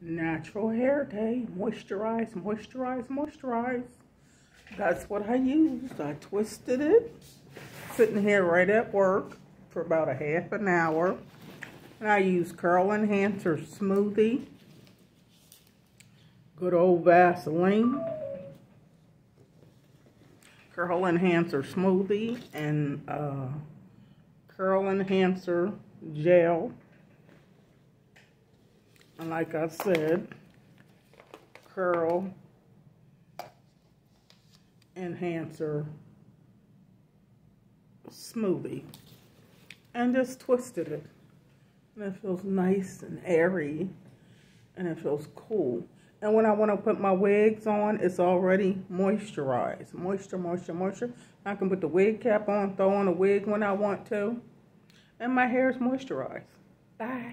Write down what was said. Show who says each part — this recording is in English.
Speaker 1: Natural Hair Day. Moisturize, moisturize, moisturize. That's what I used. I twisted it. Sitting here right at work for about a half an hour. And I used Curl Enhancer Smoothie. Good old Vaseline. Curl Enhancer Smoothie and uh, Curl Enhancer Gel. And like I said, curl enhancer smoothie. And just twisted it. And it feels nice and airy. And it feels cool. And when I want to put my wigs on, it's already moisturized. Moisture, moisture, moisture. I can put the wig cap on, throw on a wig when I want to. And my hair is moisturized. Bye.